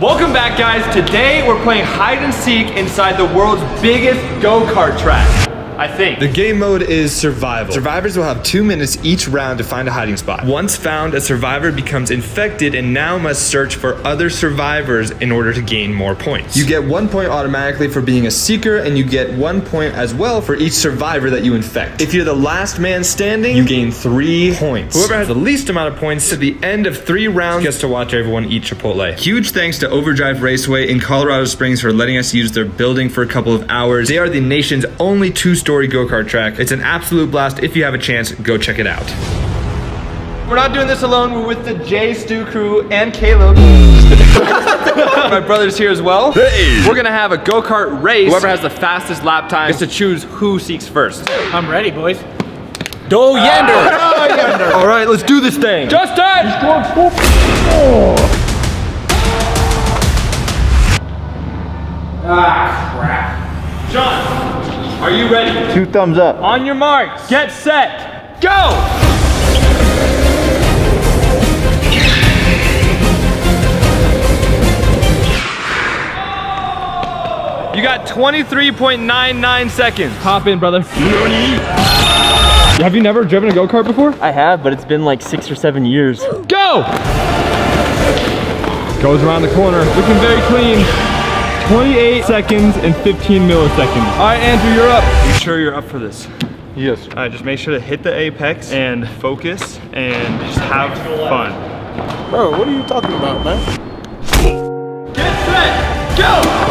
Welcome back, guys. Today we're playing hide and seek inside the world's biggest go-kart track. I think. The game mode is survival. Survivors will have two minutes each round to find a hiding spot. Once found, a survivor becomes infected and now must search for other survivors in order to gain more points. You get one point automatically for being a seeker, and you get one point as well for each survivor that you infect. If you're the last man standing, you gain three points. Whoever has the least amount of points at the end of three rounds gets to watch everyone eat Chipotle. Huge thanks to Overdrive Raceway in Colorado Springs for letting us use their building for a couple of hours. They are the nation's only two-story go-kart track. It's an absolute blast. If you have a chance, go check it out. We're not doing this alone. We're with the J Stu crew and Caleb. My brother's here as well. Hey. We're gonna have a go-kart race. Whoever has the fastest lap time gets to choose who seeks first. I'm ready, boys. Doyonder! All right, let's do this thing. Justin! Ah, John, are you ready? Two thumbs up. On your marks, get set, go! You got 23.99 seconds. Hop in, brother. Have you never driven a go-kart before? I have, but it's been like six or seven years. Go! Goes around the corner, looking very clean. 28 seconds and 15 milliseconds. All right, Andrew, you're up. You sure you're up for this? Yes. All right, just make sure to hit the apex and focus and just have fun. Bro, what are you talking about, man? Get set, go!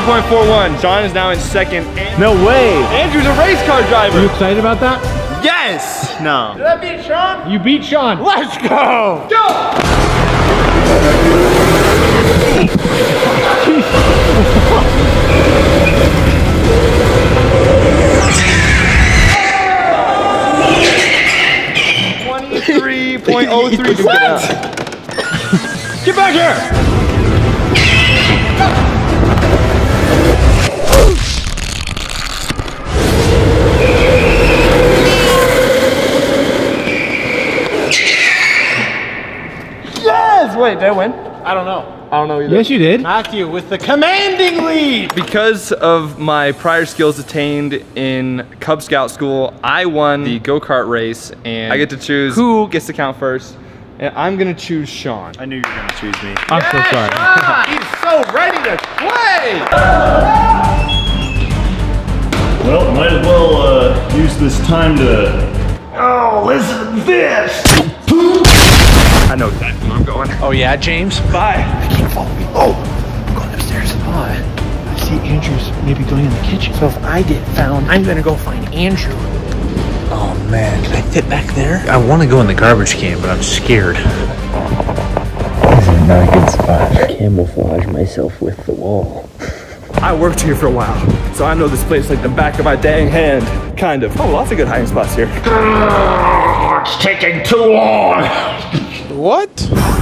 Twenty-three point four one. John is now in second. No way. Andrew's a race car driver. You excited about that? Yes. No. Did I beat Sean? You beat Sean. Let's go. Twenty-three point oh three. Get back here. Wait, did I win? I don't know. I don't know either. Yes, you did. Matthew with the commanding lead. Because of my prior skills attained in Cub Scout school, I won the go-kart race and I get to choose who gets to count first. And I'm gonna choose Sean. I knew you were gonna choose me. I'm so sorry. He's so ready to play. Well, might as well uh, use this time to. Oh, listen to this! I know exactly where I'm going. Oh yeah, James? Bye. i can't I'm going upstairs. Oh, I see Andrew's maybe going in the kitchen. So if I get found, I'm gonna go find Andrew. Oh man, can I fit back there? I want to go in the garbage can, but I'm scared. This is not a good spot. Camouflage myself with the wall. I worked here for a while, so I know this place like the back of my dang hand. Kind of. Oh, lots of good hiding spots here. It's taking too long! What?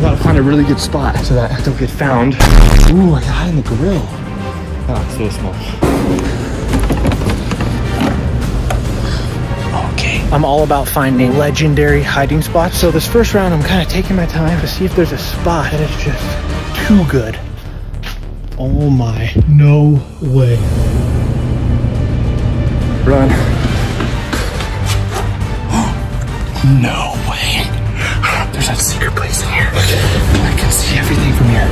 I gotta find a really good spot so that I don't get found. Ooh, I can hide in the grill. Oh, it's so small. Okay. I'm all about finding legendary hiding spots. So this first round, I'm kind of taking my time to see if there's a spot that is just too good. Oh my. No way. Run. No. There's that secret place in here. I can see everything from here.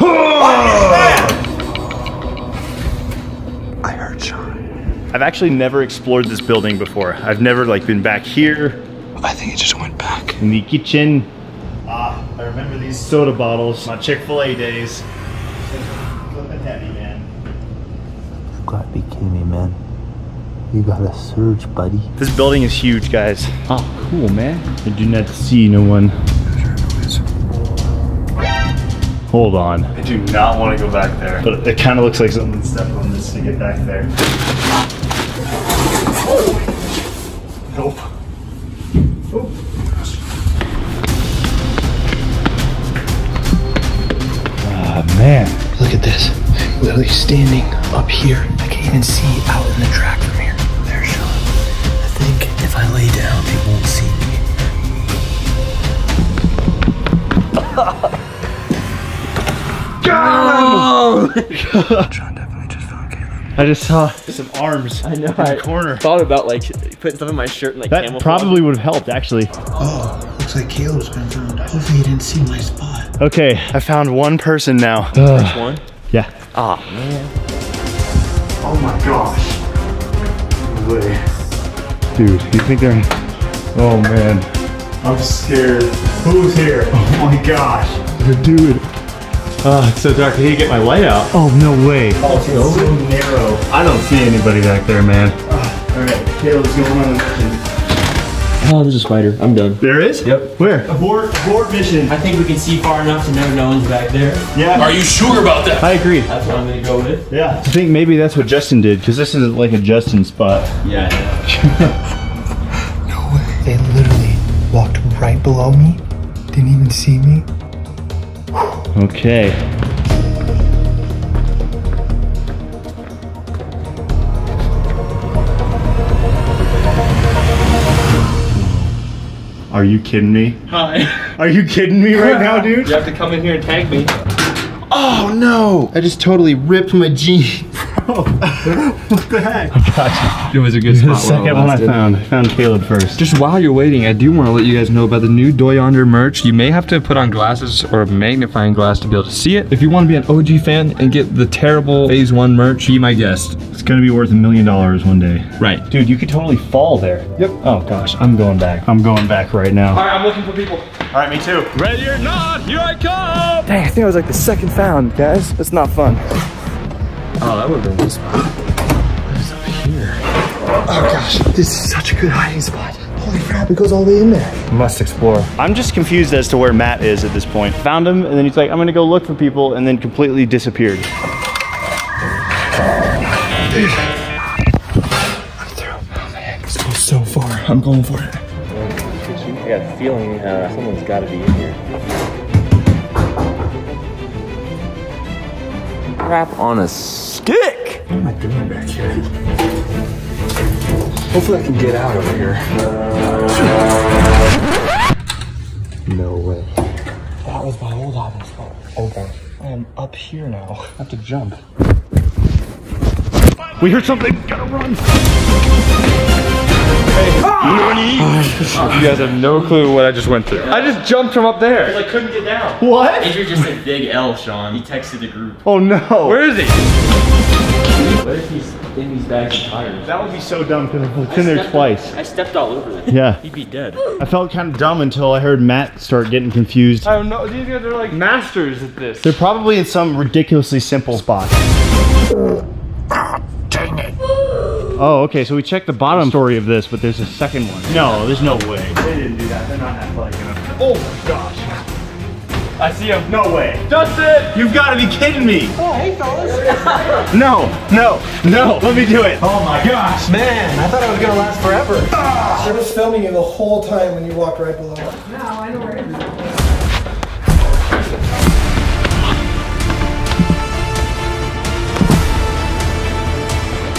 I heard Sean. I've actually never explored this building before. I've never like been back here I think it just went back. in the kitchen. Ah, I remember these soda bottles. My Chick-fil-A days. Flipping heavy, man. You gotta be man. You got a surge, buddy. This building is huge, guys. Oh, cool, man. I do not see no one. Hold on. I do not want to go back there. But it kind of looks like someone stepped on this to get back there. Nope. Ah, man. Look at this. I'm literally standing up here. I can't even see out in the track think if I lay down, they won't see me. John definitely just found Caleb. I just saw some arms I know. in the corner. thought about like putting stuff in my shirt and like That camouflage. probably would have helped, actually. Oh, looks like Caleb's been found. Hopefully he didn't see my spot. Okay, I found one person now. Which one? Yeah. Ah man. Oh my gosh. No way. Dude, you think they're. Oh man. I'm scared. Who's here? Oh my gosh. The dude. Oh, it's so dark. I can't get my light out. Oh, no way. Oh, it's so narrow. I don't see anybody back there, man. Uh, all right, Caleb's going on a mission. Oh, there's a spider. I'm done. There is? Yep. Where? Abort, abort mission. I think we can see far enough to never know no one's back there. Yeah. Are you sure about that? I agree. That's what I'm gonna go with. Yeah. I think maybe that's what Justin did, because this isn't like a Justin spot. Yeah. No way. They literally walked right below me. Didn't even see me. Okay. Are you kidding me? Hi. Are you kidding me right now, dude? You have to come in here and tag me. Oh no! I just totally ripped my jeans. What the heck? It was a good spot. The second one I found. I found Caleb first. Just while you're waiting, I do want to let you guys know about the new Doyonder merch. You may have to put on glasses or a magnifying glass to be able to see it. If you want to be an OG fan and get the terrible Phase 1 merch, be my guest. It's gonna be worth a million dollars one day. Right. Dude, you could totally fall there. Yep. Oh gosh, I'm going back. I'm going back right now. Alright, I'm looking for people. All right, me too. Ready or not, here I come! Dang, I think I was like the second found, guys. That's not fun. Oh, that would have been this spot. What is up here? Oh gosh, this is such a good hiding spot. Holy crap, it goes all the way in there. Must explore. I'm just confused as to where Matt is at this point. Found him, and then he's like, I'm gonna go look for people, and then completely disappeared. I'm through. Oh man, this goes so far. I'm going for it. I got a feeling uh, someone's got to be in here. Crap on a stick. What am I doing back here? Hopefully I can get out over here. No way. That was my old office. spot. Okay. I am up here now. I have to jump. We heard something. Gotta run. You guys have no clue what I just went through. I just jumped from up there. I couldn't get down. What? Andrew just said big L, Sean. He texted the group. Oh no. Where is he? What if he's in these bags of tires? That would be so dumb because it's I in there stepped- twice. I stepped all over them. Yeah. He'd be dead. I felt kind of dumb until I heard Matt start getting confused. I don't know. These guys are like masters at this. They're probably in some ridiculously simple spot. Dang it. Oh, okay. So we checked the bottom story of this, but there's a second one. No, there's no way. They didn't do that. They're not athletic enough. Oh my gosh. I see him. No way. Justin! You've got to be kidding me. Oh, hey, fellas. no, no, no. Let me do it. Oh my gosh. Man, I thought it was gonna last forever. I was filming you the whole time when you walked right below.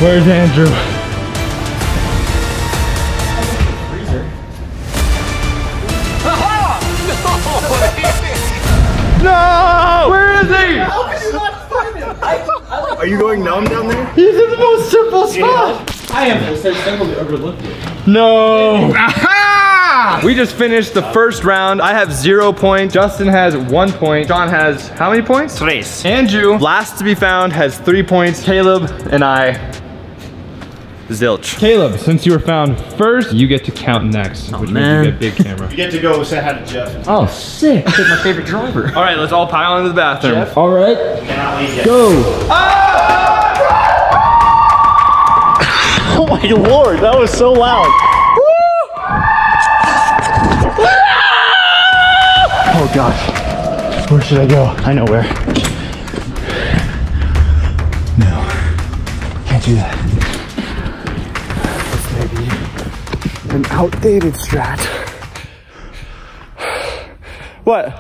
Where's Andrew? No! Where is he? How can you not find him? I, I like Are you going numb down there? He's in the most simple spot. I am so simple to overlook it. No. We just finished the first round. I have zero points. Justin has one point. John has how many points? Tres. Andrew, last to be found, has three points. Caleb and I, zilch. Caleb, since you were found first, you get to count next, oh, which man. means you get big camera. You get to go say hi to Jeff. Oh, sick. That's my favorite driver. All right, let's all pile into the bathroom. All right. Go. Oh my lord, that was so loud. Oh gosh. Where should I go? I know where. No. Can't do that. an outdated strat. What?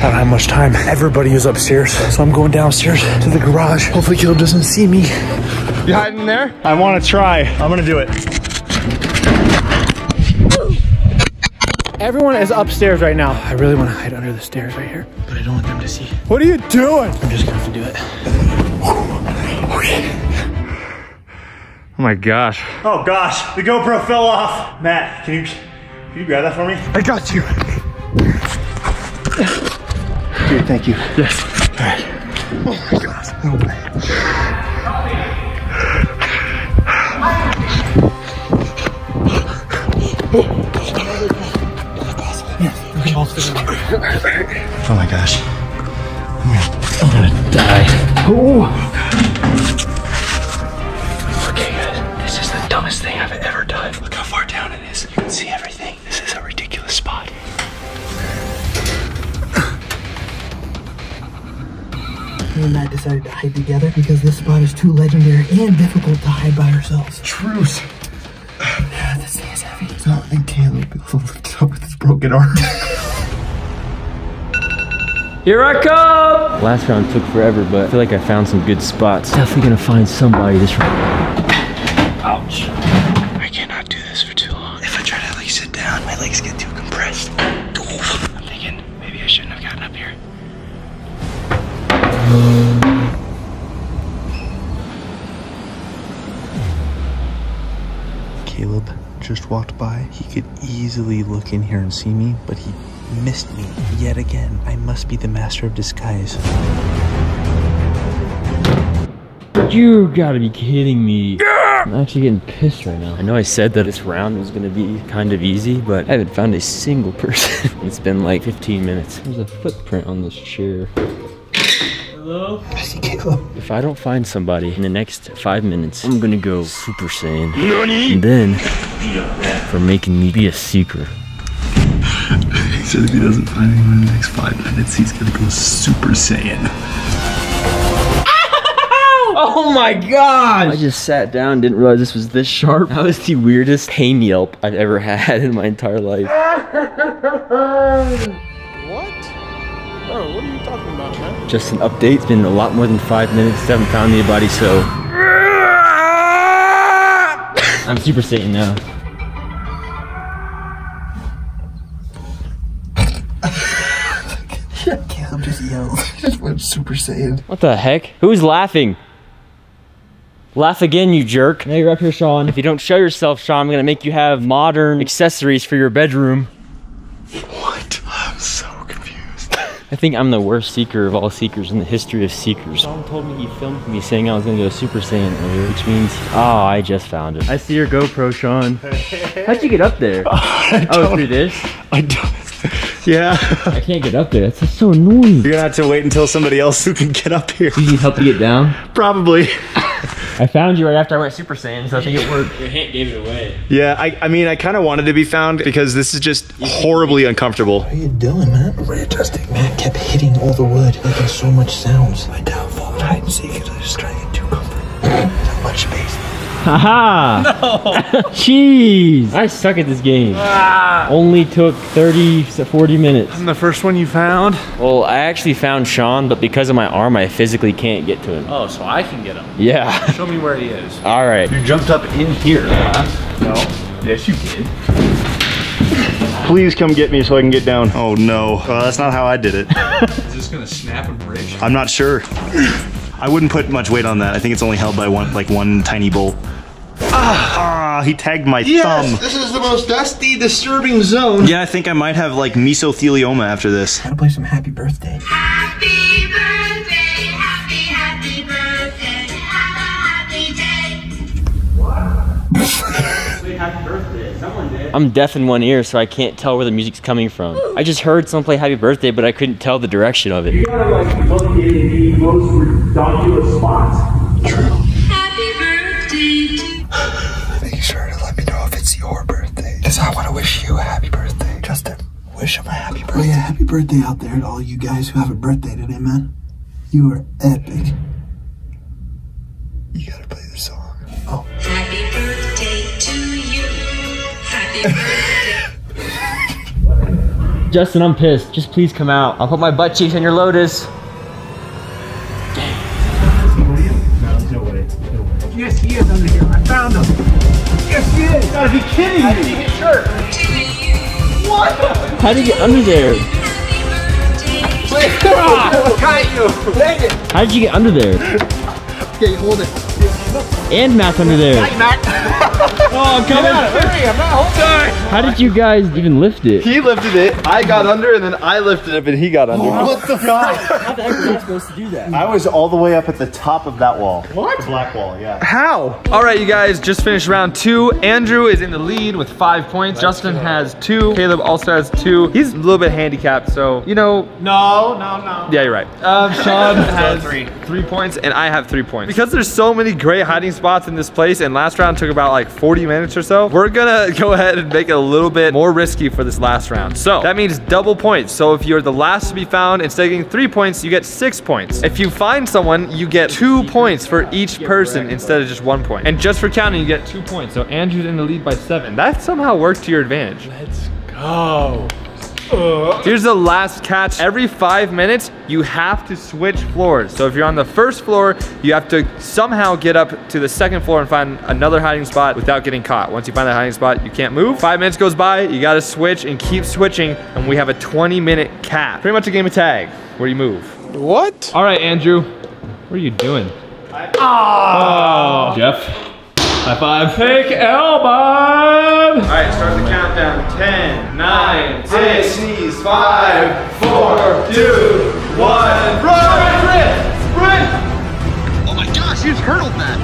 I don't have much time. Everybody is upstairs, so I'm going downstairs to the garage. Hopefully Caleb doesn't see me. You hiding there? I want to try. I'm going to do it. Everyone is upstairs right now. I really want to hide under the stairs right here, but I don't want them to see. What are you doing? I'm just gonna have to do it. Oh my gosh. Oh gosh, the GoPro fell off. Matt, can you can you grab that for me? I got you. Dude, thank you. Yes. All right. Oh my gosh, No way. Oh my gosh. Okay, decided to hide together because this spot is too legendary and difficult to hide by ourselves. Truce. Yeah, This thing is heavy. No, and Caleb looked up with his broken arm. Here I come! Last round took forever, but I feel like I found some good spots. Definitely gonna find somebody this round. Just walked by. He could easily look in here and see me, but he missed me yet again. I must be the master of disguise. You gotta be kidding me. I'm actually getting pissed right now. I know I said that this round was gonna be kind of easy, but I haven't found a single person. it's been like 15 minutes. There's a footprint on this chair. I see Caleb. If I don't find somebody in the next five minutes, I'm gonna go Super Saiyan. And then, for making me be a seeker. He said if he doesn't find anyone in the next five minutes, he's gonna go Super Saiyan. Oh my god! I just sat down, didn't realize this was this sharp. That was the weirdest pain yelp I've ever had in my entire life. Oh, what are you talking about, man? Just an update. It's been a lot more than five minutes. Haven't found anybody, so. I'm Super Saiyan now. Caleb just yelled. He just went Super Saiyan. What the heck? Who's laughing? Laugh again, you jerk. Now you're up here, Sean. If you don't show yourself, Sean, I'm gonna make you have modern accessories for your bedroom. What? I'm so confused. I think I'm the worst seeker of all seekers in the history of seekers. Sean told me he filmed me saying I was gonna go Super Saiyan earlier, which means, oh, I just found it. I see your GoPro, Sean. How'd you get up there? oh, through this? I don't. Yeah. I can't get up there. That's just so annoying. You're gonna have to wait until somebody else who can get up here. Do you need help to get down? Probably. I found you right after I went Super Saiyan, so I think it worked. Your hint gave it away. Yeah, I, I mean, I kind of wanted to be found because this is just horribly uncomfortable. What are you doing, man? Readjusting. Matt kept hitting all the wood, making so much sounds. My downfall hide and seek is I just try to get too comfortable. Too much space. Haha! No! Jeez! I suck at this game. Ah. Only took 30 to 40 minutes. I'm the first one you found. Well, I actually found Sean, but because of my arm, I physically can't get to him. Oh, so I can get him. Yeah. Show me where he is. All right. You jumped up in here, huh? No. Yes, you did. Please come get me so I can get down. Oh no. Well, that's not how I did it. Is this gonna snap and break? I'm not sure. I wouldn't put much weight on that. I think it's only held by one, like one tiny bolt. Ah, he tagged my thumb. this is the most dusty, disturbing zone. Yeah, I think I might have like mesothelioma after this. Gotta play some Happy Birthday. Happy birthday, happy, happy birthday, have a happy day. I'm deaf in one ear, so I can't tell where the music's coming from. I just heard someone play Happy Birthday, but I couldn't tell the direction of it. Happy birthday I want to wish you a happy birthday. Justin, wish him a happy birthday. Oh yeah, happy birthday out there to all you guys who have a birthday today, man. You are epic. You gotta play the song. Oh. Happy birthday to you. Happy birthday. Justin, I'm pissed. Just please come out. I'll put my butt cheeks in your Lotus. Yes, he is under here. I found him. Yes, he is. You gotta be kidding me. I see his shirt. What? How did you get under there? Got you. Dang it. How did you get under there? Okay, hold it. And Matt's under there. Matt. Oh, I'm coming. Hurry, I'm not holding. How did you guys even lift it? He lifted it, I got under, and then I lifted it, and he got under. What the fuck? How the heck was I supposed to do that? I was all the way up at the top of that wall. What? The black wall, yeah. How? All right, you guys, just finished round two. Andrew is in the lead with five points. Justin has two. Caleb also has two. He's a little bit handicapped, so, you know. No, no, no. Yeah, you're right. Um, Sean has three. three points, and I have three points. Because there's so many great hiding spots in this place, and last round took about like 40 minutes or so, we're gonna go ahead and make it a little bit more risky for this last round. So that means double points. So if you're the last to be found, instead of getting three points, you get six points. If you find someone, you get two points for each person instead of just one point. And just for counting, you get two points. So Andrew's in the lead by seven. That somehow worked to your advantage. Let's go. Uh. Here's the last catch. Every five minutes, you have to switch floors. So if you're on the first floor, you have to somehow get up to the second floor and find another hiding spot without getting caught. Once you find that hiding spot, you can't move. Five minutes goes by, you gotta switch and keep switching, and we have a 20 minute cap. Pretty much a game of tag, where you move. What? All right, Andrew, what are you doing? Ah. Oh, Jeff. High five. Take L, bud. All right, start the countdown. 10, 9, 6, 5, 4, 2, 1. Run! Sprint! Sprint! Oh my gosh, you just hurdled that.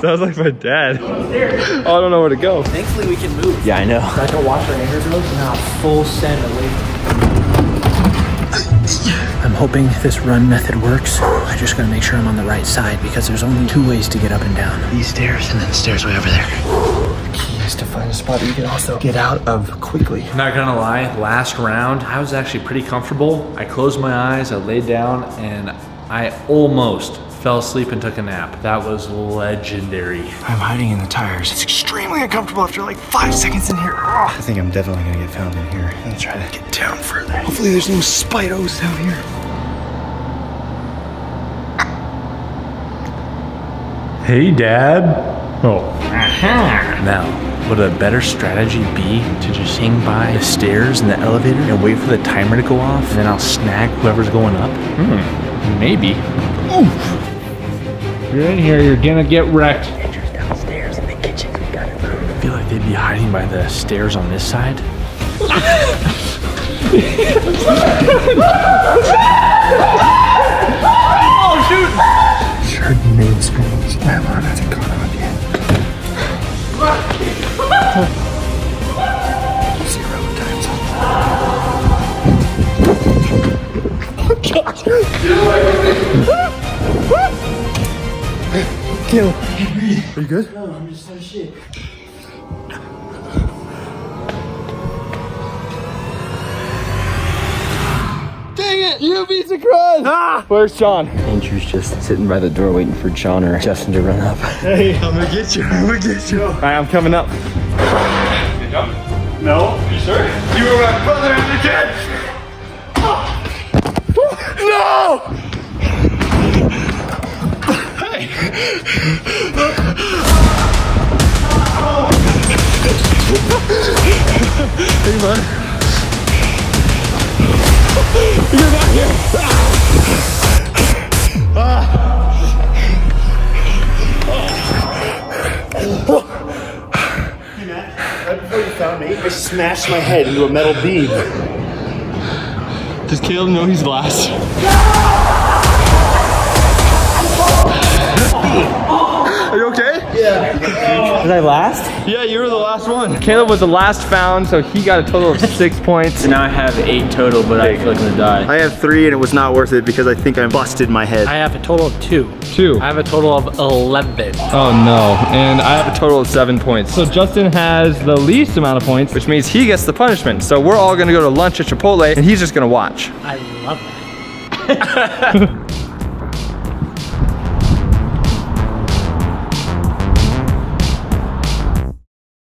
Sounds like my dad. Oh, I don't know where to go. Thankfully, we can move. Yeah, I know. I can wash our anchor ropes now. Full send away. I'm hoping this run method works. I just gotta make sure I'm on the right side because there's only two ways to get up and down. These stairs and then the stairs way over there. The key is to find a spot that you can also get out of quickly. Not gonna lie, last round, I was actually pretty comfortable. I closed my eyes, I laid down, and I almost fell asleep and took a nap. That was legendary. I'm hiding in the tires. It's extremely uncomfortable after like five seconds in here. Ugh. I think I'm definitely gonna get found in here. I'm gonna try to Get down further. Hopefully there's no spidos down here. Hey, Dad. Oh. Now, would a better strategy be to just hang by the stairs in the elevator and wait for the timer to go off, and then I'll snag whoever's going up? Hmm, maybe. You're in here, you're gonna get wrecked. Downstairs in the kitchen. We gotta move. I feel like they'd be hiding by the stairs on this side. Are you good? No, I'm just so shit. Dang it, you beat the crud! Ah! Where's John? Andrew's just sitting by the door waiting for John or Justin to run up. Hey, I'm gonna get you. I'm gonna get you. All right, I'm coming up. No? You sure? You were my brother in the dad. Hey, man. You're back here. Right before you found me, I smashed my head into a metal beam. Does Caleb know he's last? Are Was I last? Yeah, you were the last one. Caleb was the last found, so he got a total of six points. So now I have eight total, but I feel like I'm gonna die. I have three and it was not worth it because I think I busted my head. I have a total of two. Two. I have a total of 11. Oh no, and I have a total of seven points. So Justin has the least amount of points, which means he gets the punishment. So we're all gonna go to lunch at Chipotle, and he's just gonna watch. I love that.